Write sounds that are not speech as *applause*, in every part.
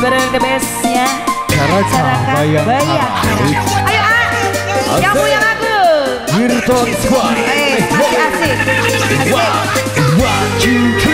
benar the best ya. Caraka, Caraka Bayang, Bayang. Ayo ah, yang punya aku. Virtual Squad. Eh, asik. Asik.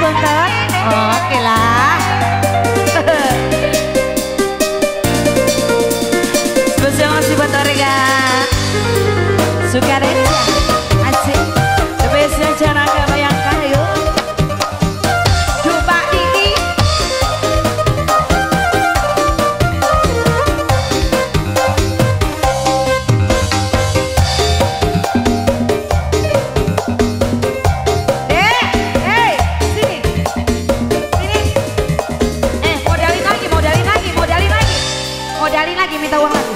Buntet. Oke lah. *laughs* Masih buat Orega. Suka. Tao